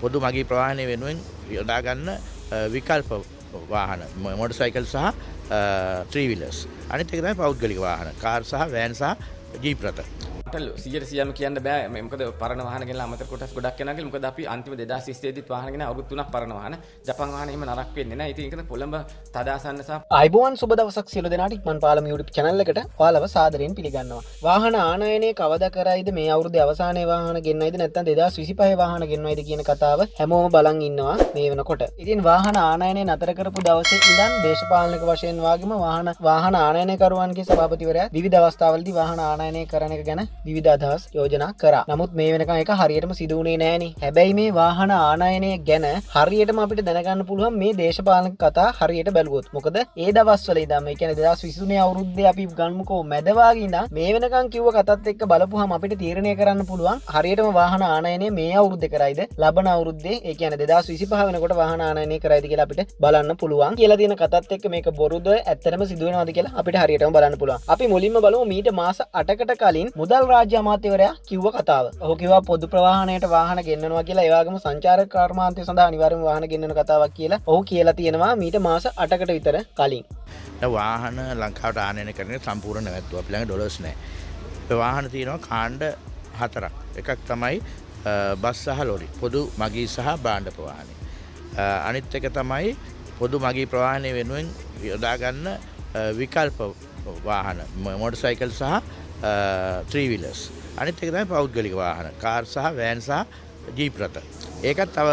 පොදු මගේ ප්‍රවාහණය වෙනුවෙන් යොදාගන්න විකල්ප වාහන මොඩ සයිකල් සහ ත්‍රීවිලස් අනිත් එක තමයි පෞද්ගලික වාහන. කාර් සහ වෑන් සහ ජීප්‍රත සියට සියම කියන්න බෑ. මොකද පරණ වාහනගෙන අමතර කොටස් ගොඩක් යනගේ මොකද අපි අන්තිම 2030 දී වාහනගෙන අවුරුදු 3ක් පරණ වාහන. ජපාන් වාහන එහෙම නරක වෙන්නේ නැහැ ඉතින් ඒකද කොළඹ තදාසන්න සහ අයිබෝන් සුබ දවසක් සියලු දෙනාට ඉක්මන් පාලම YouTube channel එකට ඔයාලව සාදරයෙන් පිළිගන්නවා. වාහන ආනයනයේ කවද කරයිද? මේ අවුරුදු අවසානයේ වාහන ගෙන්නයිද? නැත්නම් 2025 වාහන ගෙන්නයිද කියන කතාව හැමෝම බලන් ඉන්නවා මේ වෙනකොට. ඉතින් වාහන ආනයනය නතර කරපු දවසේ ඉඳන් දේශපාලනික වශයෙන් වාගේම වාහන වාහන ආනයනකරුවන්ගේ සභාපතිවරයා විවිධ අවස්ථාවලදී වාහන ආනයනය කරන එක ගැන විවිධ අදහස් යෝජනා කර. නමුත් මේ වෙනක එක හරියටම සිදුවනේ නෑන. හැබැයි මේ වාහන ආනායනය ගැන හරියටම අපිට දැනගන්න පුළුවන් මේ දේශපාලන කතා හරියට බැලුවොත්. මොකද ඒ දවස්වල දම එකන දස් විසුනේ අවුරුද්ධ අපි ගන්මකෝ මැදවාගන්න මේ වෙනකන් කිව කතත් එක් බලපුහම අපිට තීරණය කරන්න පුළුවන් හරියටම වාහන ආනයනය මේ අවුරුද්ධ කරයිද? ලබන අවුරුද්දේ ඒකන දෙදස් විසි පහනකොට වාහන ආනයනය කරයිද කියලා අපිට බලන්න පුළුවන්. කියලා තින කතත් එක් මේක බොරුද ඇත්තරම සිදුවනවාද කියලා අපිට හරියටම බලන්න පුළුවන්. අපි මුලින්ම බලමු මීට මාස අටකට කලින් මුදල් රාජ්‍ය අමාත්‍යවරයා කිව්ව කතාව. ඕකිවා පොදු ප්‍රවාහණයට වාහන ගෙන්න්නවා කියලා ඒවාගම සංචාර කාර්මාන්තය සඳහා අනිවාර්ම වාහන ගෙන්න්න කතාවක් කියලා ඔහු කියලා තියෙනවා මීට මාස අටකට විතර කලින්. වාහන ලංකාවට ආනය කරන සම්පූර්ණ නැත්තුව පිළඟ ඩොලස් නෑ වාහන තියෙනවා කාණ්ඩ හතරක්. එකක් තමයි බස් සහ ලොරි. පොදු මගී සහ බාණ්ඩ ප්‍රවාහණය. අනිත් එක තමයි පොදු මගී ප්‍රවාහණය වෙනුවෙන් යොදාගන්න විකල්ප වාහන. මොඩ සයිකල් සහ ත්‍රීවිලස් අනිත් එක තමයි පෞද්ගලික වාහන. කාර් සහ වෑන් සහ ජීප්‍රත ඒකත් තව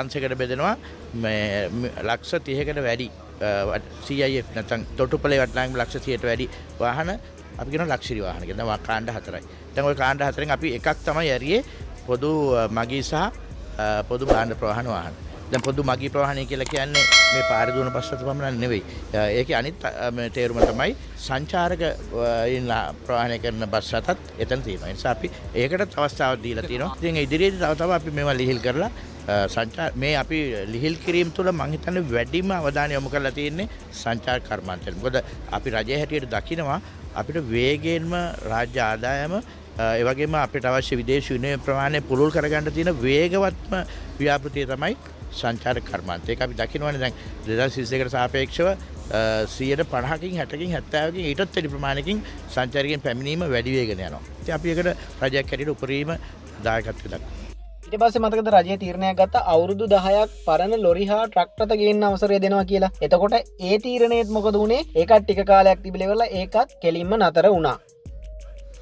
අංශයකට බෙදෙනවා. ලක්ෂ 30කට වැඩි CIF නැත්නම් තොටුපළේ වටිනාකම ලක්ෂ 30ට වැඩි වාහන අපි කියන ලක්ෂරි වාහන කියන කාණ්ඩ හතරයි. දැන් ওই කාණ්ඩ හතරෙන් අපි එකක් තමයි ඇරියේ පොදු මගී සහ පොදු භාණ්ඩ ප්‍රවාහන වාහන. දැන් පොදු මගී ප්‍රවාහනය කියලා කියන්නේ මේ පාරේ දුවන පස්සට පමණක් නෙවෙයි. ඒකේ අනිත් තේරුම තමයි සංචාරක ප්‍රවාහනය කරන බස් රටත් එතන තියෙනවා. ඒ නිසා අපි ඒකටත් අවස්ථාවක් දීලා තියෙනවා. ඉතින් ඉදිරියේදී තව තව අපි මේවා ලිහිල් කරලා සංචාර මේ අපි ලිහිල් කිරීම තුළ මං හිතන්නේ වැඩිම අවධානය යොමු කරලා තියෙන්නේ සංචාර කර්මාන්තයට. මොකද අපි රජය හැටියට දකිනවා අපිට වේගයෙන්ම රාජ්‍ය ආදායම ඒ වගේම අපිට අවශ්‍ය විදේශ විනය ප්‍රමාණය පුළුල් කරගන්න තියෙන වේගවත්ම ව්‍යාපෘතිය තමයි සංචාර කර්මාන්තය. ඒක අපි දකිනවනේ දැන් 2022කට සාපේක්ෂව සියයට පණහකින් හැටකින් හැත්තෑවකින් ඊටත් වැඩි ප්‍රමාණයකින් සංචාරකයන් පැමිණීම වැඩි වේගෙන යනවා. ඉතින් අපි ඒකට රජයක් හැටියට උපරිම දායකත්වය දක්වනවා. ඊට පස්සේ මතකද රජය තීරණයක් ගත්ත අවුරුදු දහයක් පරණ ලොරි හා ට්‍රක්ටත ගේන්න අවසරය දෙනවා කියලා එතකොට ඒ තීරණයත් මොකද වුණේ ඒකත් ටික කාලයක් තිබිලෙවල ඒකත් කෙලින්ම නතර වුණා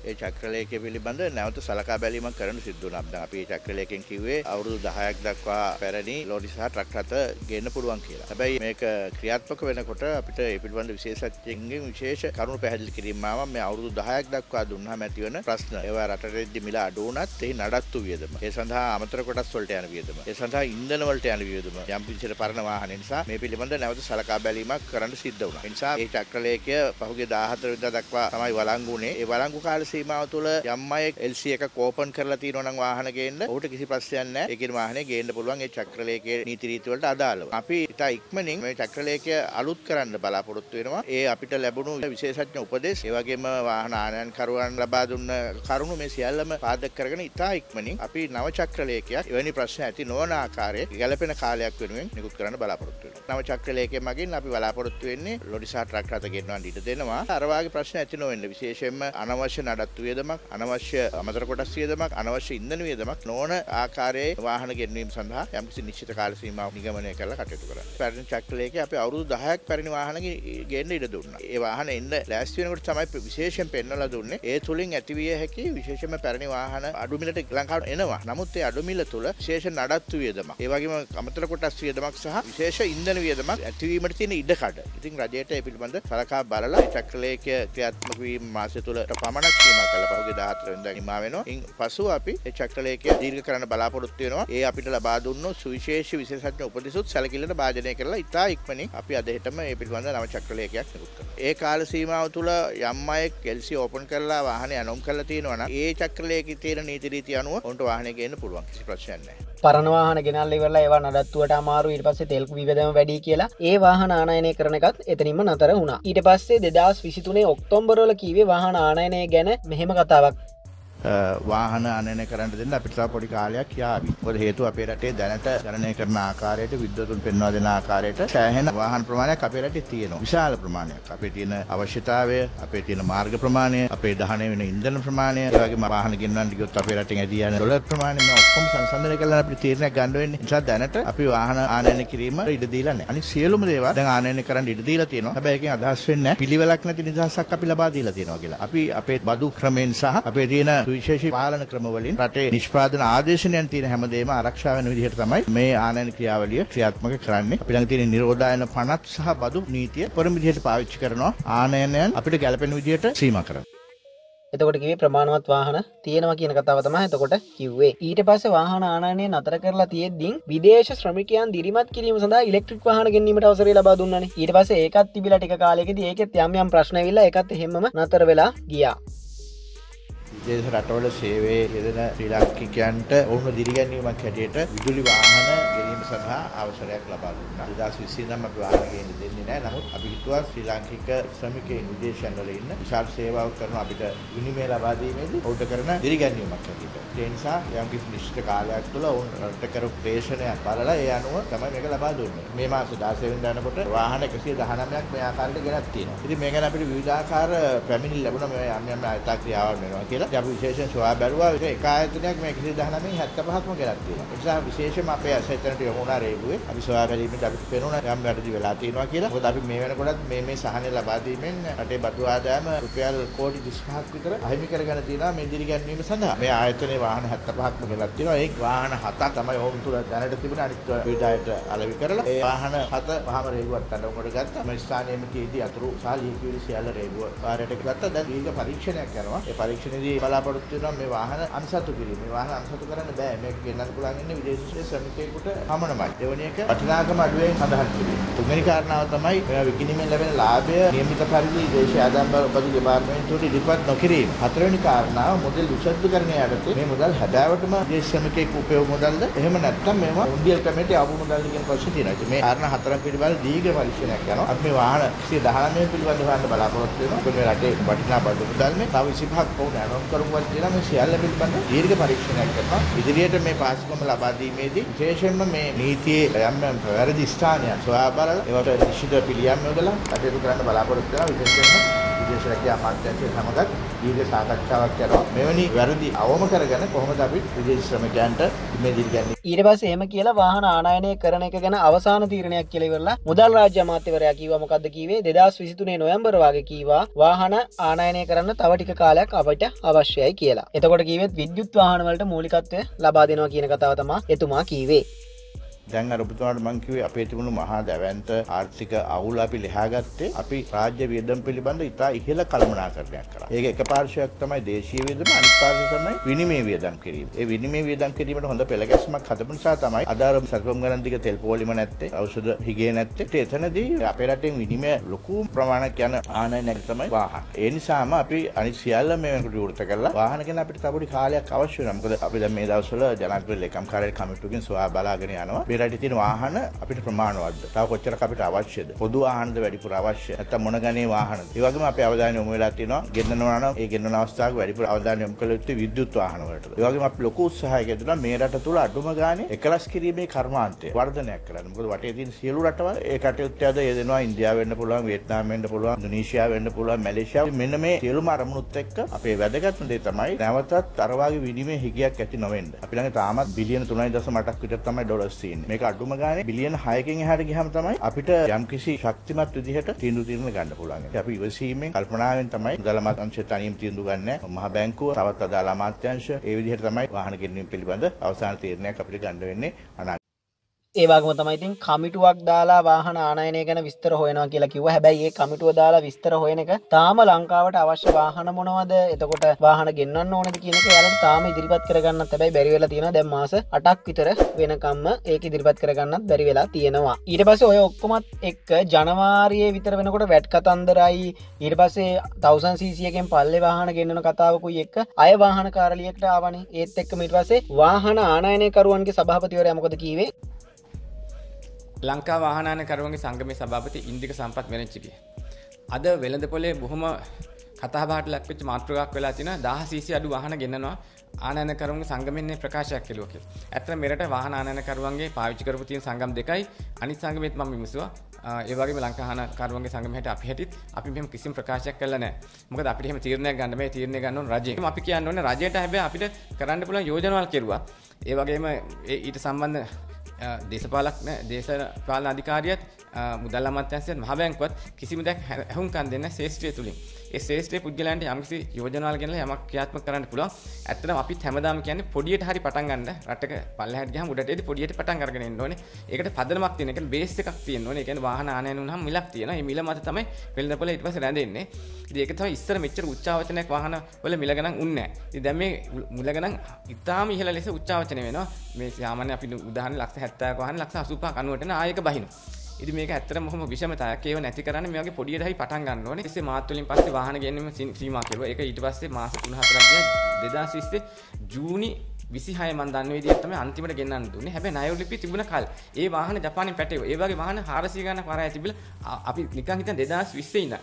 ඒ චක්‍රලයක පිළිබඳ නැවත සලකා බැලීම කරන සිද්ධුන අප අපි චක්‍රලයකින් කිවේ අවුරුදු දහයක් දක්වා පැරණි ලෝඩි සහ ට්‍රක්රත ගන්න පුළුවන් කියලා. හැබැයි මේක ක්‍රියාත්මක වෙනකොට අපිට පිළිබඳ විශේෂත්යන්ගේ විශේෂ කරුණු පැහැදිලි කිරීමම මේ අවුරුදු දහයක් දක්වා දුන්නා මැතිවන ප්‍රශ්න. ඒවා රටරෙද්දි මිලා අඩුවනත් එහි නඩත්තු වියදම. ඒ සඳහා අමතර කොටස් වලට යන වියදම. ඒ සඳහා ඉන්ධන වලට යන වියදම. යම් පිළිසර පරණ වාහන නිසා මේ පිළිබඳ නැවත සලකා බැලීමක් කරන්න සිද්ධ වුණා. ඒ නිසා මේ චක්‍රලයකය පහුගිය 14 වෙනිදා දක්වා තමයි වළංගු වුණේ. ඒ වළංගු කාලේ සීමාව තුළ යම් අය LC එක කෝපන් කරලා තියෙනවා නම් වාහන ගේන්න ඔහුට කිසි ප්‍රශ්නයක් නැහැ. ඒකේ වාහනේ ගේන්න පුළුවන් ඒ චක්‍රලේඛයේ නීති රීති වලට අදාළව. අපි ඉතා ඉක්මනින් මේ චක්‍රලේඛය අලුත් කරන්න බලාපොරොත්තු වෙනවා. ඒ අපිට ලැබුණු විශේෂඥ උපදෙස් ඒ වගේම වාහන ආනයන කරුවන් ලබා දුන්න කරුණු මේ සියල්ලම පාදක කරගෙන ඉතා ඉක්මනින් අපි නව චක්‍රලේඛයක් එවැනි ප්‍රශ්න ඇති නොවන ආකාරයේ ගැළපෙන කාලයක් වෙනුවෙන් නිකුත් කරන්න බලාපොරොත්තු වෙනවා. නව චක්‍රලේඛය මගින් අපි බලාපොරොත්තු වෙන්නේ ලොරි සහ ට්‍රක් රථ ගෙන්වන්න ඉඩ දෙනවා. අර වාගේ ප්‍රශ්න ඇති නොවෙන්න විශේෂයෙන්ම අනවශ්‍ය නඩත්තු වියදම වියදමක් අනවශ්‍ය අමතර කොටස් වියදමක් අනවශ්‍ය ඉන්ධන වියදමක් නොවන ආකාරයේ වාහන ගෙන්වීම සඳහා යම්කිසි නිශ්චිත කාල සීමාවක් නිගමනය කරලා කටයුතු කරා. පැරණි චක්‍රලේඛයේ අපි අවුරුදු 10ක් පැරණි වාහන ගෙන්න ඉඩ දුන්නා. ඒ වාහන එන්න ලෑස්ති වෙනකොට තමයි විශේෂයෙන් පෙන්වලා දුන්නේ. ඒ තුලින් ඇතිවිය හැකි විශේෂයෙන්ම පැරණි වාහන අඩු මිලට ලංකාවට එනවා. නමුත් ඒ අඩු මිල තුල විශේෂ නඩත්තු වියදමක්, ඒ වගේම අමතර කොටස් වියදමක් සහ විශේෂ ඉන්ධන වියදමක් ඇතිවීමට තියෙන ඉඩකඩ. ඉතින් රජයට ඒ පිළිබඳ සලකා බලලා චක්‍රලේඛය ක්‍රියාත්මක වීම මාසය තුලට පමණක් සීමා කළා. පහුගිය 14 වෙනිදා නිමා වෙනවා. ඉන් පසුව අපි ඒ චක්‍රලේඛය දීර්ඝ කරන්න බලාපොරොත්තු වෙනවා. ඒ අපිට ලබා දුන්නු සුවිශේෂී විශේෂඥ උපදෙසුත් සැලකිල්ලට භාජනය කරලා ඉතා ඉක්මනින් අපි අද හෙටම ඒ පිළිබඳ නව චක්‍රලේඛයක් නිකුත් කරනවා. ඒ කාල සීමාව තුළ යම් අයෙක් LC ඕපන් කරලා වාහනේ අනොම් කරලා තියෙනවා නම් ඒ චක්‍රලේඛයේ තියෙන නීති රීති අනුව උන්ට වාහනේ ගේන්න පුළුවන්. කිසි ප්‍රශ්නයක් නැහැ. පරණ වාහන ගෙනල්ල ඉවරලා ඒවා නඩත්තුවට අමාරු ඊට පස්සේ තෙල් විදම වැඩි කියලා ඒ වාහන ආනයනය කරන එකත් එතනින්ම නතර වුණා. ඊට පස්සේ දෙදස් විසිතුනේ ඔක්තොම්බරල කීවේ වාහන ආනයනය ගැන මෙහෙම කතාවක්. වාහන අනයන කරන්න දෙන්න අපිට තව පොඩි කාලයක් යාවි. මොකද හේතුව අපේ රටේ දැනට ගණනය කරන ආකාරයට විද්‍යුතුන් පෙන්වා දෙන ආකාරයට සෑහෙන වාහන ප්‍රමාණයක් අපේ රටේ තියෙනවා. විශාල ප්‍රමාණයක්. අපේ තියෙන අවශ්‍යතාවය, අපේ තියෙන මාර්ග ප්‍රමාණය, අපේ දහනය වෙන ඉන්ධන ප්‍රමාණය, ඒ වගේම වාහන ගෙන්වන්න ගියොත් අපේ රටෙන් ඇදී යන ඩොලර් ප්‍රමාණය මේ ඔක්කොම සංසන්දනය කරලා අපිට තීරණයක් ගන්න වෙන්නේ. නිසා දැනට අපි වාහන ආනයන කිරීම ඉඩ දීලා නැහැ. අනිත් සියලුම දේවල් දැන් ආනයන කරන්න ඉඩ දීලා තියෙනවා. හැබැයි ඒකෙන් අදහස් වෙන්නේ නැහැ පිළිවෙලක් නැති නිදහසක් අපි ලබා දීලා තියෙනවා කියලා. අපි අපේ බදු ක්‍රමෙන් සහ අපේ තියෙන සුවිශේෂී පාලන ක්‍රම වලින් රටේ නිෂ්පාදන ආදේශනයන් තියෙන හැමදේම ආරක්ෂා වෙන විදිහට තමයි මේ ආනයන ක්‍රියාවලිය ක්‍රියාත්මක කරන්නේ. අපි ළඟ තියෙන නිරෝධායන පනත් සහ බදු නීතිය පොරම විදිහට පාවිච්චි කරනවා ආනයනයන් අපිට ගැලපෙන විදිහට සීමා කරනවා. එතකොට කිව්වේ ප්‍රමාණවත් වාහන තියෙනවා කියන කතාව තමයි එතකොට කිව්වේ. ඊට පස්සේ වාහන ආනයනය නතර කරලා තියෙද්දී විදේශ ශ්‍රමිකයන් දිරිමත් කිරීම සඳහා ඉලෙක්ට්‍රික් වාහන ගැනීමට අවසරය ලබා දුන්නානේ. ඊට පස්සේ ඒකත් තිබිලා ටික කාලයකදී ඒකෙත් යම් යම් ප්‍රශ්න ඇවිල්ලා ඒකත් එහෙමම නතර වෙලා ගියා. විදේශ රටවල සේවයේ යෙදෙන ශ්‍රී ලාංකිකයන්ට ඔවුන්ව දිරිගැන්වීමක් හැටියට විදුලි වාහන ගැනීම සඳහා අවසරයක් ලබා දුන්නා. 2020 නම් අපි වාහන ගේන්න දෙන්නේ නැහැ. නමුත් අපි හිතුවා ශ්‍රී ලාංකික ශ්‍රමිකයන් විදේශයන් වල ඉන්න විශාල සේවාවක් කරන අපිට විනිමය ලබා දීමේදී ඔවුන්ට කරන දිරිගැන්වීමක් හැටියට. ඒ නිසා යම් කිසි නිශ්චිත කාලයක් තුළ ඔවුන් රට කරු ප්‍රේෂණයක් බලලා ඒ අනුව තමයි මේක ලබා දුන්නේ. මේ මාස 16 වෙනිදා යනකොට වාහන 119ක් මේ ආකාරයට ගෙනත් තියෙනවා. ඉතින් මේ ගැන අපිට විවිධාකාර පැමිණිලි ලැබුණා මේ යම් යම් ආයතන ක්‍රියාවන් වෙනවා කියලා. අපි විශේෂයෙන් සොයා බැලුවා ඒක එක ආයතනයක් මේ 119න් 75ක්ම ගෙනත් තියෙනවා. ඒ නිසා විශේෂයෙන්ම අපේ ඇසෙතනට යොමු වුණා රේගුවේ. අපි සොයා බැලීමේදී අපිට පේනුණා යම් වැරදි වෙලා තියෙනවා කියලා. මොකද අපි මේ වෙනකොටත් මේ මේ සහනය ලබා දීමෙන් රටේ බදු ආදායම රුපියල් කෝටි 35ක් විතර අහිමි කරගෙන තියෙනවා මේ දිරි ගැන්වීම සඳහා. මේ ආයතනයේ වාහන 75ක්ම ගෙනත් තියෙනවා. ඒ වාහන 7ක් තමයි ඔවුන් තුල දැනට තිබුණ අනිත් විවිධායට අලෙවි කරලා ඒ වාහන 7 වහම රේගුවක් අඬවකට ගත්තා. මේ ස්ථානයේම තියදී අතුරු සහ ලියකියවිලි සියල්ල රේගුව පාරයට ගත්තා. දැන් දීර්ඝ පරීක්ෂණයක් කරනවා. ඒ පරීක්ෂණයේදී බලාපොරොත්තු වෙනවා මේ වාහන අන්සතු කිරීම. මේ වාහන අන්සතු කරන්න බෑ. මේක ගෙන්නන්න පුළුවන් ඉන්නේ විදේශීය ශ්‍රමිකයෙකුට පමණමයි. දෙවැනි එක වටිනාකම අඩුවෙන් සඳහන් කිරීම. තුන්වෙනි කාරණාව තමයි මේ විකිණීමෙන් ලැබෙන ලාභය නියමිත පරිදි දේශීය ආදායම් බදු දෙපාර්තමේන්තුවට ඉදිරිපත් නොකිරීම. හතරවෙනි කාරණාව මුදල් විසුද්ධිකරණය යටතේ මේ මුදල් හැබෑවටම විදේශ ශ්‍රමිකයෙකු උපයව මුදල්ද එහෙම නැත්නම් මේවා උන්දියල් කමිටුවේ ආපු මුදල්ද කියන ප්‍රශ්න තියෙනවා. ඉතින් මේ කාරණා හතරක් පිළිබඳ දීර්ඝ පරීක්ෂණයක් කරනවා. අපි මේ වාහන 119 පිළිබඳව හොයන්න බලාපොරොත්තු වෙනවා. මේ රටේ වටිනා බදු මුදල් මේ තව 25ක් වුණ අනොන් කරුවත් කියලා මේ සියල්ල පිළිබඳව දීර්ඝ පරීක්ෂණයක් කරනවා. ඉදිරියට මේ පාසුකම ලබා දීමේදී විශේෂයෙන්ම මේ නීතියේ යම් යම් වැරදි ස්ථානයන් සොයා බලලා ඒවට නිශ්චිත පිළියම් යොදලා කටයුතු කරන්න බලාපොරොත්තු වෙනවා. විශේෂයෙන්ම විදේශ රැකියා අමාත්‍යාංශය සමගත් දීර්ඝ සාකච්ඡාවක් කරනවා. මෙවැනි වැරදි අවම කරගෙන කොහොමද අපි විදේශ ශ්‍රමිකයන්ට මේ දිරිගන්නේ ඊට පස්සේ එහෙම කියලා වාහන ආනයනය කරන එක ගැන අවසාන තීරණයක් කියලා ඉවරලා මුදල් රාජ්‍ය අමාත්‍යවරයා කිව්වා මොකද්ද කිව්වේ 2023 නොවැම්බර් වගේ කීවා වාහන ආනයනය කරන්න තව ටික කාලයක් අපිට අවශ්‍යයි කියලා. එතකොට කිව්වෙත් විද්‍යුත් වාහන වලට මූලිකත්වය ලබා දෙනවා කියන කතාව තමයි එතුමා කිව්වේ. දැන් අර ඔබතුමාට මං කිව්වේ අපේ තිබුණු මහා දැවැන්ත ආර්ථික අවුල අපි ලියාගත්තේ අපි රාජ්‍ය වියදම් පිළිබඳ ඉතා ඉහළ කළමනාකරණයක් කරා. ඒක එක පාර්ශ්වයක් තමයි දේශීය වියදම අනිත් පාර්ශ්වය තමයි විනිමය වියදම් කිරීම. ඒ විනිමය වියදම් කිරීමට හොඳ පෙළගැස්මක් හදපු නිසා තමයි අද අර සල්පම් ගණන් දිග තෙල් පොලිම නැත්තේ, ඖෂධ හිගේ නැත්තේ. එතනදී අපේ රටෙන් විනිමය ලොකු ප්‍රමාණයක් යන ආනයනයක් තමයි වාහන. ඒ නිසාම අපි අනිත් සියල්ල මේ වෙනකොට විවෘත කරලා වාහන ගැන අපිට තව පොඩි කාලයක් අවශ්‍ය වෙනවා. මොකද අපි දැන් මේ දවස්වල ජනාධිපති ලේකම් කාර්යාලය කමිටුවකින් සොයා බලාගෙන යනවා. අපේ රටේ තියෙන වාහන අපිට ප්‍රමාණවත්ද? තව කොච්චරක් අපිට අවශ්‍යද? පොදු වාහනද වැඩිපුර අවශ්‍ය? නැත්නම් මොන ගණේ වාහනද? ඒ වගේම අපේ අවධානය යොමු වෙලා තියෙනවා ගෙන්නනවා නම් ඒ ගෙන්නන අවස්ථාවක වැඩිපුර අවධානය යොමු කළ යුත්තේ විද්‍යුත් වාහන වලට. ඒ වගේම අපි ලොකු උත්සාහයක් යෙදුණා මේ රට තුල අඩුම ගානේ එකලස් කිරීමේ කර්මාන්තය වර්ධනයක් කරන්න. මොකද වටේ තියෙන සියලු රටවල් ඒ කටයුත්තද යෙදෙනවා ඉන්දියාව වෙන්න පුළුවන්, වියට්නාම් වෙන්න පුළුවන්, ඉන්දුනීසියා වෙන්න පුළුවන්, මැලේසියාව. මෙන්න මේ සියලුම අරමුණුත් එක්ක අපේ වැදගත්ම දේ තමයි නැවතත් අර වගේ විනිමය හිගයක් ඇති නොවෙන්න. අපි ළඟ තාමත් බිලියන 3.8ක් විතර තමයි ඩොලර්ස් තියෙන්නේ. මේක අඩුම ගානේ බිලියන 6කින් එහාට ගියම තමයි අපිට යම්කිසි ශක්තිමත් විදිහට තීන්දුව తీරන ගන්න පුළුවන්. අපි ඉවසීමෙන් කල්පනාවෙන් තමයි මුදල් අමාත්‍යාංශය තනියම තීන්දුව ගන්න. මහා බැංකුව තවත් අදාළ අමාත්‍යාංශ ඒ විදිහට තමයි වාහන ගෙනීම පිළිබඳ අවසාන තීරණයක් අපිට ගන්න වෙන්නේ අනාගතේ. ඒවාගම තමයිතින් කමිටුවක් දාලා වාහන ආනයනය ගැන විස්තර හොයනවා කියලා කිව හැබැයි ඒ කමිටුව දාලා විස්තර හොයන එක තාම ලංකාවට අවශ්‍ය වාහන මොනවද? එතකොට වාහන ගෙන්න්න ඕනද කියනක යාලට තාම ඉදිරිපත් කරගන්න තැබයි බැරිවෙලා තියෙන දැම් මාස අටක් විතර වෙනකම්ම ඒක ඉදිරිපත් කරගන්නත් බැරි වෙලා තියෙනවා. ඊට පස ඔය ඔක්කොමත් එක්ක ජනවාරයේ විතර වෙනකොට වැට් කතන්දරයි ඊට පසේ තවසන් සීසියකෙන් පල්ලෙ වාහන ගෙන්න්නන කතාවකුයි එක්ක අය වාහන කාරලියෙක්ට ආවනේ. ඒත් එක්ක මිට පසේ වාහන ආනයනකරුවන්ගේ සභාපතිවරය මොකද කීවේ? ලංකා වාහනාන කරුවන්ගේ සංගමය සභාපති ඉන්දික සම්පත් වෙනච්චිකි. අද වෙළඳ පොලේ බොහොම කතාබාට ලක්වෙච්ච මාතෘකාවක් වෙලා තියෙනවා 1000 cc අඩු වාහන ගෙන්නනවා ආනයනකරුවන්ගේ සංගමෙන්නේ ප්‍රකාශයක් කෙරුවා කියලා. ඇත්තට මෙරට වාහන ආනයනකරුවන්ගේ පාවිච්චි කරපු තියෙන සංගම් දෙකයි අනිත් සංගමෙත් මම විමසුවා. ඒ වගේම ලංකාහන කරුවන්ගේ සංගමයට අපි හැටිත් අපි මෙහෙම කිසිම ප්‍රකාශයක් කළා නැහැ. මොකද අපිට එහෙම තීරණයක් ගන්න බෑ. තීරණය ගන්න ඕන රජයෙන්. අපි කියන්න ඕනේ රජයට හැබැයි අපිට කරන්න පුළුවන් යෝජනාවල් කෙරුවා. ඒ වගේම ඊට සම්බන්ධ දේශපාලක් දේශපාලන අධිකාරියත් මුදල් අමාත්‍යංශයත් මහ බැංකුවත් කිසිම දෙයක් ඇහුම්කන් දෙන්න ශේෂ්ත්‍රය තුලින් ඒ ශේෂ්ත්‍රයේ පුද්ගලයන්ට යම්කිසි යෝජනාවල් ගෙනලා යමක් ක්‍රියාත්මක කරන්න පුළුවන්. ඇත්තටම අපිත් හැමදාම කියන්නේ පොඩියට හරි පටන් ගන්න. රටක පල්ලෙහාට ගියාම උඩට එද්දි පොඩියට පටන් අරගෙන එන්න ඕනේ. ඒකට පදනමක් තියෙන. ඒ කියන්නේ බේස් එකක් තියෙන්න ඕනේ. ඒ කියන්නේ වාහන ආනයන වුණාම මිලක් තියෙනවා. මේ මිල මත තමයි වෙළඳපොළ ඊට පස්සේ රැඳෙන්නේ. ඉතින් ඒක තමයි ඉස්සර මෙච්චර උච්චාවචනයක් වාහන වල මිල ගණන් උන්නේ නැහැ. ඉතින් දැන් මේ මිල ගණන් ඉතාම ඉහළ ලෙස උච්චාවචනය වෙනවා. මේ සාමාන්‍ය අපි උදාහරණ ලක්ෂ 70ක වාහන ලක්ෂ 85ක 90ට ආයක බහිනවා. ඉතින් මේක ඇත්තටම මොහොම විෂමතාවයක්. ඒව නැති කරන්නේ මේ වගේ පොඩියට හරි පටන් ගන්න ඕනේ. ඊටසේ මාත් වලින් පස්සේ වාහන ගැනීම සීමා කෙරුවා. ඒක ඊට පස්සේ මාස 3-4ක් ගියා 2020 ජූනි විසිහය මන් දන්න විදිහට තමයි අන්තිමට ගෙන්නන්න දුන්නේ. හැබැයි ණය ලිපි තිබුණ කල් ඒ වාහන ජපානයෙන් පැටේවා. ඒ වගේ වාහන 400 ගණන් වරාය තිබිලා අපි නිකන් හිතන 2020 ඉඳන්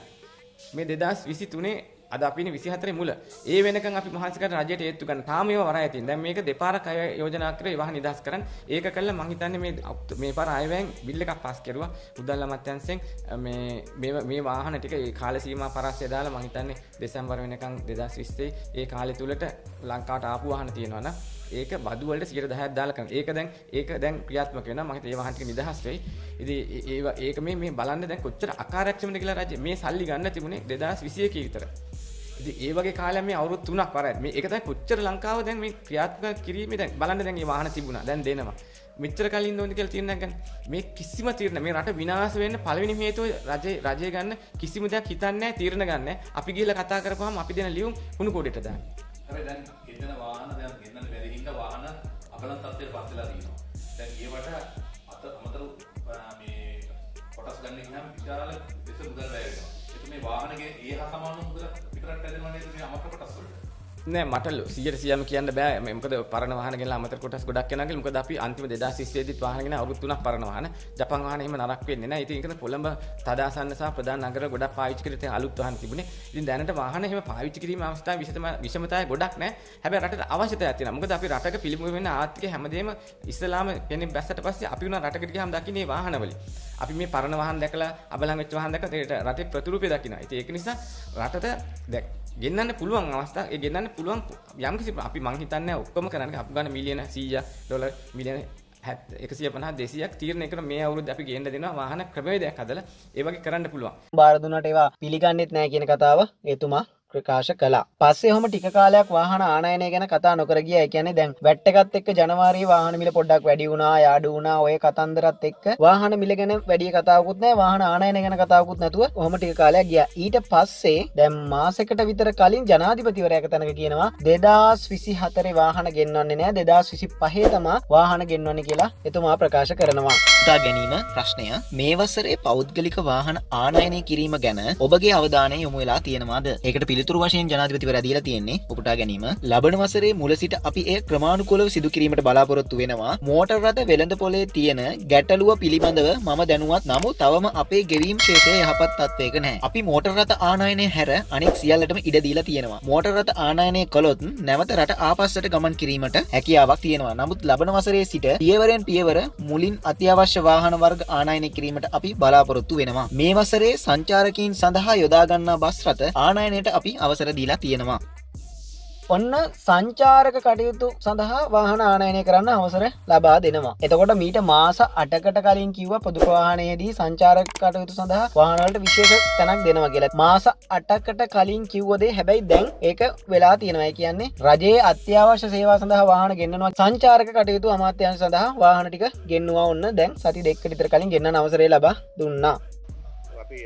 මේ 2023 අද අපින විසිහතරේ මුල ඒ වෙනකන් අපි මහන්සිකට රජයට ඒත්තු ගන්න තාම ඒවා වරාය තියෙන. දැන් මේක දෙපාරක් අය යෝජනා කරේ ඒවා නිදහස් කරන්න. ඒක කළා මං හිතන්නේ මේ මේ පාර අයවැයෙන් බිල් එකක් පාස් කරුවා. මුදල් අමාත්‍යාංශයෙන් මේ මේ මේ වාහන ටික ඒ කාල සීමා පරාසය දාලා මං හිතන්නේ දෙසැම්බර් වෙනකන් 2020 ඒ කාලය තුලට ලංකාවට ආපු වාහන තියෙනවා නම් ඒක බදු වලට 10%ක් දාලා කරනවා. ඒක දැන් ඒක දැන් ක්‍රියාත්මක වෙනවා. මම හිතේ ඒ වාහන ටික නිදහස් වෙයි. ඉතින් ඒක මේ මේ බලන්න දැන් කොච්චර අකාර්යක්ෂමද කියලා රජය මේ සල්ලි ගන්න තිබුණේ 2021 විතර. ඉතින් ඒ වගේ කාලයක් මේ අවුරුදු 3ක් වරයි. මේ ඒක තමයි කොච්චර ලංකාව දැන් මේ ක්‍රියාත්මක කිරීමේ දැන් බලන්න දැන් මේ වාහන තිබුණා. දැන් දෙනවා. මෙච්චර කලින් දෝන්ද කියලා තීරණයක් ගන්න. මේ කිසිම තීරණ මේ රට විනාශ වෙන්න පළවෙනි හේතුව රජේ රජය ගන්න කිසිම දෙයක් හිතන්නේ නැහැ තීරණ ගන්න. අපි ගිහලා කතා කරපුවාම අපි දෙන ලියුම් හුණු කොඩේට දාන්න. හැබැයි දැන් ගෙන්නන වාහන දැන් ගෙන්නන්න බැරි හින්දා වාහන අපලන් තත්ත්වයට පත් වෙලා තියෙනවා. දැන් ඒවට අත අමතර මේ කොටස් ගන්න ගියාම විශාල දෙස මුදල් වැය වෙනවා. ඒක මේ වාහනගේ ඒ හා සමාන මුදල විතරක් ඇදෙනවා නේද මේ අමතර කොටස් වලට? නෑ මට සියයට සියම කියන්න බෑ. මොකද පරණ වාහන ගෙනලා අමතර කොටස් ගොඩක් යනවා කියලා. මොකද අපි අන්තිම 2020 දී වාහන ගෙන අවුරුදු 3ක් පරණ වාහන. ජපාන් වාහන එහෙම නරක වෙන්නේ නෑ. ඉතින් ඒකද කොළඹ තදාසන්න සහ ප්‍රධාන නගර ගොඩක් පාවිච්චි කරේ තියෙන අලුත් වාහන තිබුණේ. ඉතින් දැනට වාහන එහෙම පාවිච්චි කිරීම අවස්ථාවේ විෂම විෂමතාවය ගොඩක් නෑ. හැබැයි රටට අවශ්‍යතාවයක් තියෙනවා. මොකද අපි රටක පිළිබිඹු වෙන ආර්ථික හැමදේම ඉස්ලාම කෙනෙක් බැස්සට පස්සේ අපි උනා රටකට ගියාම දකින්නේ වාහනවලින් අපි මේ පරණ වාහන දැකලා අබලන් වෙච්ච වාහන දැකලා රටේ ප්‍රතිරූපය දකිනවා. ඉතින් ඒක නිසා රටට දැන් ගෙන්න්න පුළුවන් අවස්ථා ඒ ගෙන්න්න පුළුවන් යම්කිසි අපි මංහිතන්න ඔක්කොම කරන්න අප ගන්න මිලියන සීය ඩොල මිලියන හැත් එකසිය පහ දෙසියක් තීරණය කර මේ අවුරුදු අපි ගෙන්න්න දෙෙන වාහන ක්‍රමේදයක් හදල ඒවගේ කරන්න පුළුවන්. බාරදුනට ඒවා පිළිගන්නෙත් නෑ කියන කතාව. එතුමා ප්‍රකාශ කලා පස්සේ හොම ටික කාලයක් වාහන ආනයනය ගැන කතා නොකර ගිය. කියන දැන් වැට්ටකත් එක් ජනවාරී වාහන මිල පොඩ්ඩක් වැඩි වුණා යාඩු වුණා. ඔය කතන්දරත් එක්ක වාහන මිල ගැන වැඩිය කතාවකුත් නෑ වාහන ආනයන ගැන කතාවකුත් නැතුව හොම ටික කාලයක් ගිය. ඊට පස්සේ දැම් මාසකට විතර කලින් ජනාධිපතිවරයක තැනක කියනවා දෙදස් විසි හතරේ වාහන ගෙන්වන්නේ නෑ දෙදස් විසි පහේ තමා වාහන ගෙන්වන්න කියලා එතුමා ප්‍රකාශ කරනවා. තා ගැනීම ප්‍රශ්නය මේ වසරේ පෞද්ගලික වාහන ආනයනය කිරීම ගැන ඔබගේ අවධානය යොමු වෙලා තියෙනවාද? ඒකට පිළි පිළිතුරු වශයෙන් ජනාධිපතිවර දීලා තියෙන්නේ උපුටා ගැනීම. ලබන වසරේ මුල සිට අපි ඒ ක්‍රමාණුකූලව සිදු කිරීමට බලාපොරොත්තු වෙනවා. මෝටර් රථ වෙළඳ පොලේ තියෙන ගැටලුව පිළිබඳව මම දැනුවත් නමුත් තවම අපේ ගෙවීම් ශේෂය යහපත් තත්වයක නැහැ. අපි මෝටර් රථ ආනයනය හැර අනෙක් සියල්ලටම ඉඩ දීලා තියෙනවා. මෝටර් රථ ආනයනය කළොත් නැවත රට ආපස්සට ගමන් කිරීමට හැකියාවක් තියෙනවා. නමුත් ලබන වසරේ සිට පියවරෙන් පියවර මුලින් අත්‍යවශ්‍ය වාහන වර්ග ආනයනය කිරීමට අපි බලාපොරොත්තු වෙනවා. මේ වසරේ සංචාරකීන් සඳහා යොදාගන්නා බස් රථ ආනයනයට අපි අවසර දීලා තියෙනවා. ඔන්න සංචාරක කටයුතු සඳහා වාහන ආනයනය කරන්න අවසර ලබා දෙනවා. එතකොට මීට මාස අටකට කලින් කිව්ව පොදුපවාහනයේදී සංචාරක කටයුතු සඳහා වාහනවලට විශේෂ තැනක් දෙනවා කියලා. මාස අටකට කලින් කිව්වදේ හැබැයි දැන් ඒක වෙලා තියෙනවා කියන්නේ රජයේ අත්‍යවශ්‍ය සේවා සඳහා වාහන ගෙන්න්නවා සංචාරක කටයුතු අමාත්‍යයන් සඳහා වාහන ටික ගෙන්නවා ඔන්න දැන් සති දෙක්ක විතර කලින් ගෙන්න්න අවසරේ ලබා දුන්නා. අපි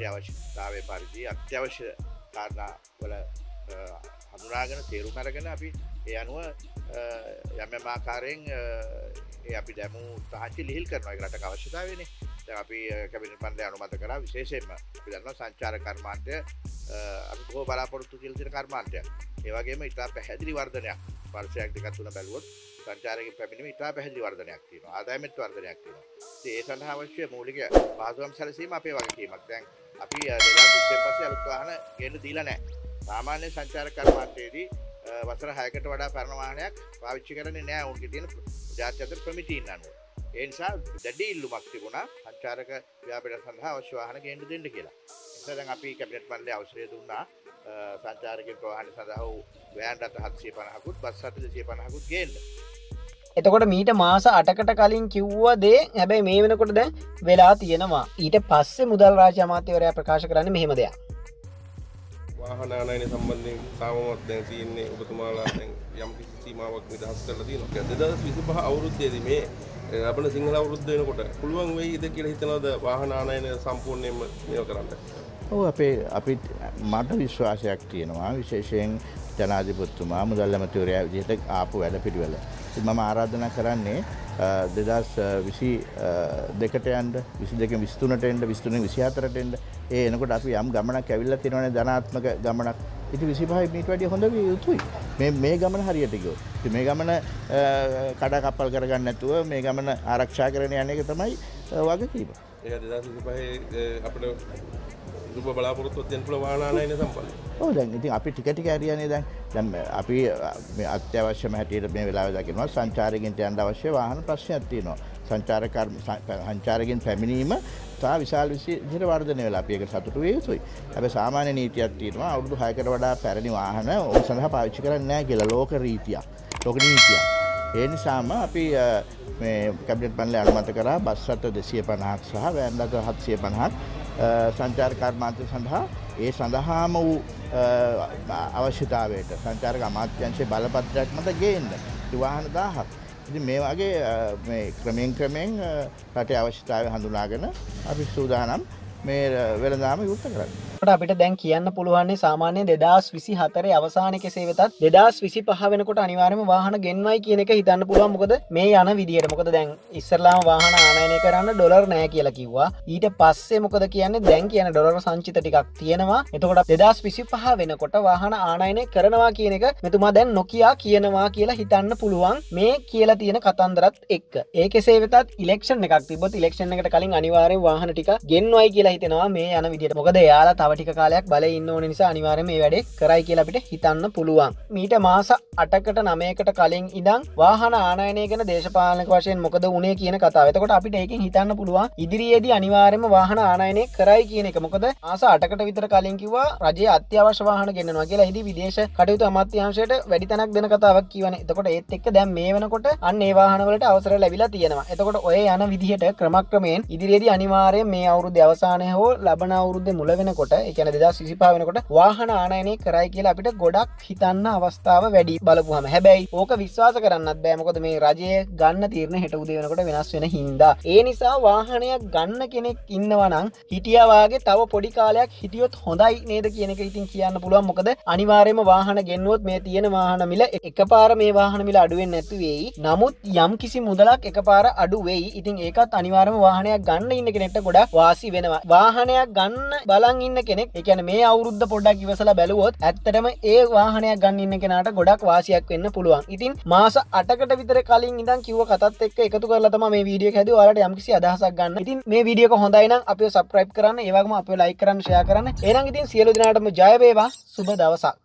රට අවශ්‍යතාවය පරිදි අත්‍යවශ්‍ය කාරණා වල හඳුනාගෙන තේරුම් අරගෙන අපි ඒ අනුව යම ආකාරයෙන් අපි දැමු තාචි ලිහිල් කරනවා. රට අවශ්‍යතාවනේ අපි කැබිනි පන්ද අනුමත කර. විශේෂයෙන්ම පිදන්න සංචාර කර්මාන්තය අපි බොහෝ බලාපොරොත්තු කිල්තින කර්මාන්තය. ඒවගේම ඉතා පැහැදිලි වර්ධනයක්. පර්ශයක් දෙකත් තුන බැලුවොත් සංචාරක පැමිණීම ඉතා පැහැදිලි වර්ධනයක් තියෙනවා. ආදායමෙත් වර්ධනයක් තියෙනවා. ඒ සඳහා අවශ්‍ය මූලික පහසුකම් සැලසීම අපේ වගකීමක් දැන් අපි දෙදා විස්සෙන් පස්සේ පස්සේ අලුත් වාහන ගෙන්න දීලා නැහැ. සාමාන්‍ය සංචාර කර්මාන්තයේදී වසර 6කට වඩා පරණ වාහනයක් පාවිච්චි කරන්නේ නැහැ. උන්ගේ තියෙන ජාති අතර ප්‍රමිති ඉන්නන්න. ඒ නිසා දැඩි ඉල්ලුමක් තිබුණා සංචාරක ව්‍යාපනය සඳහා අවශ්‍ය වාහන ගෙන්න දෙන්න කියලා. නිසා දැන් අපි කැබිනට් මණ්ඩලයේ අවසරය දුන්නා සංචාරක ප්‍රවාහන සඳහා වෑන් රථ 750කුත් බස් රථ 250කුත් ගේන්න. එතකොට මීට මාස අටකට කලින් කිව්වා දේ හැබැයි මේ වෙනකොට දැ වෙලා තියෙනවා ඊට පස්සේ මුදල් රාජ අමාත්‍යවරයා ප්‍රකාශ කරන්න මෙහෙම දෙයක් වාහනානයන සම්බන්ධයෙන් සාමත් දැන් තියන්නේ ඔබතුමාලා දැන් යම් කිසි සීමාවක් නිදහස් කරලා තියෙනවා. දෙදස් විසි පහ අවුරුද්දේදී මේ අපන සිංහල අවුරුද්ද වෙනකොට පුළුවන් වෙයිද කියලා හිතනවද වාහන ආනයන සම්පූර්ණයෙන්ම මේව කරන්න? ඔව් අපේ අපි මට විශ්වාසයක් තියෙනවා විශේෂයෙන් ජනාධිපතිතුමා මුදල් ඇමතිවරයා විදිහට ආපු වැඩ පිළිවෙල. මම ආරාධනා කරන්නේ දෙදස් විසි දෙකට යන්ට විසි දෙක විස්තුනට එන්ට විස්තුන විසිහතරට එන්ට ඒ එනකොට අපි යම් ගමනක් ඇවිල්ල තිරවන ධනාත්මක ගමනක්. ඉති විසිපහයි මීට වැඩිය හොඳ යුතුයි. මේ ගමන හරියට ගෝ මේ ගමන කඩ කපල් කරගන්න ඇතුව මේ ගමන ආරක්ෂා කරන යන එක තමයි වගකීම. ඒ අපට දුප බලාපොරොත්තුවත්යන් පුළ වානානයන සම්පන්න ඕ දැන් ඉතින් අපි ටිකටික ඇරියනේ දැන් දැන් අපි අත්‍යවශ්‍යම හැටියට මේ වෙලාව දකිනවා සංචාරකින්ට යන්න අවශ්‍ය වාහන ප්‍රශ්නයක් තියෙනවා සංචාරක සංචාරකින් පැමිණීම තා විශාල විදිහට වර්ධනය වෙලා අපි ඒක සතුටු විය යුතුයි. හැබැයි සාමාන්‍ය නීතියක් තියෙනවා අවුරුදු 6කට වඩා පැරණි වාහන ඔවුන් සඳහා පාවිච්චි කරන්නේ නැහැ කියලා ලෝක රීතියක්. ලෝක නීතියක්. ඒ නිසාම අපි මේ කැබිනට් මණ්ඩලය අනුමත කරා බස් රථ 250ක් සහ වෑන් රථ 750ක් සංචාර කර්මාන්තය සඳහා ඒ සඳහාම වූ අවශ්‍යතාවයට සංචාරක අමාත්‍යංශයේ බලපත්‍රයක් මත ගේන්න. වාහන 1000ක්. ඉතින් මේ වගේ ක්‍රමෙන් ක්‍රමෙන් රටේ අවශ්‍යතාවය හඳුනාගෙන අපි සූදානම් මේ වෙළඳාම යුක්ත කරන්න. අපිට දැන් කියන්න පුළුවන්නේ සාමාන්‍ය දෙදස් විසි හතරේ අවසාන කෙසේ වෙතත් දෙදස් විසි පහ වෙනකොට අනිවාර්ම වාහන ගෙන්වයි කියන එක හිතන්න පුළුවන්. මොකද මේ යන විදියට. මොකද දැන් ඉස්සරලාම වාහන ආනයනය කරන්න ඩොලර් නෑ කියලා කිව්වා. ඊට පස්සේ මොකද කියන්නේ? දැන් කියන ඩොලර් සංචිත ටිකක් තියෙනවා. එතකොට දෙදස් විසි පහ වෙනකොට වාහන ආනයනය කරනවා කියන එක මෙතුමා දැන් නොකයා කියනවා කියලා හිතන්න පුළුවන්. මේ කියලා තියෙන කතන්දරත් එක් ඒකෙසේ වෙතත් ඉලෙක්ෂන් එකක් තිබොත් ඉලෙක්ෂන් එකට කලින් අනිවාරය වාහන ටික ගෙන්වයි කියලා හිතෙනවා මේ යන විදිට මොකද යාලා තව තවටික කාලයක් බල ඉන්න ඕන නිසා අනිවාරම මේ වැඩේ කරයි කියලා අපිට හිතන්න පුළුවන්. මීට මාස අටකට නමයකට කලින් ඉදං වාහන ආනයනය ගැන දේශපාලක වශයෙන් මොකද වනේ කියන කතාවතකොට අපිට ඒකින් හිතන්න පුළුවන් ඉදිරියේදී අනිවාරම වාහන ආනයනය කරයි කියන එක. මොකද ආස අටකට විතර කලින් කිවා රජය අත්‍යවශ වාහන ගෙන්නවා කියලා. හිදි විදේශ කටයුතු අමත්‍යංශයට වැඩි තැනක් දෙන කතාවක් කියවන. එතකොට ඒත් එක්ක දැම් මේ වෙනකොට අන්න ඒ වාහනවලට අවසර ලැබිලා තියෙනවා. එතකොට ඔය යන විදිහට ක්‍රමක්‍රමයෙන් ඉදිරියේදී අනිවාරය මේ අවුරුද්ධ අවසානය හෝ ලබන අවුරුද්ධ මුල වෙනකොට එකන දෙදා සිසිපා වෙනකොට වාහන ආනයනය කරයි කියලා අපිට ගොඩක් හිතන්න අවස්ථාව වැඩි බලපුහම හැබැයි ඕක විශ්වාස කරන්නත් බෑමකොද මේ රජය ගන්න තීරණ හෙට උදේ වෙනකොට වෙනස් වෙන හින්දා. ඒ නිසා වාහනයක් ගන්න කෙනෙක් ඉන්නවනං හිටියවාගේ තව පොඩි කාලයක් හිටියොත් හොඳයි නේද කියන එක ඉතින් කියන්න පුළුවන්. මොකද අනිවාර්යම වාහන ගෙන්නුවොත් මේ තියෙන වාහන මිල එක පාර මේ වාහන මිල අඩුවෙන් නැති වෙයි. නමුත් යම් කිසි මුදලක් එක පාර අඩු වෙයි. ඉතින් ඒකත් අනිවාර්ම වාහනයක් ගන්න ඉන්න කෙනෙක්ට ගොඩක් වාසි වෙනවා. වාහනයක් ගන්න බලන් ඉන්න කෙනෙක් එකන මේ අවුරුද්ධ පොඩ්ඩක් ඉවසලා බැලුවොත් ඇත්තටම ඒ වාහනයක් ගන්නන්න කෙනට ගොඩක් වාසියක් වෙන්න පුළුවන්. ඉතින් මාස අටකට විතර කලින් ඉදන් කිව කතත් එක් එකතු කරලතම මේ වීඩිය හැද වලට යම්කිසි අදහසක් ගන්න. ඉතින් මේ වීඩියක හොඳයින අප සප්‍රයිප් කරන්න. ඒවගම අප ලයි කරන්න ෂය කරන්න. එනම් ඉතින් සියලු දිනාටම ජයවේවා සුබ දවසක්.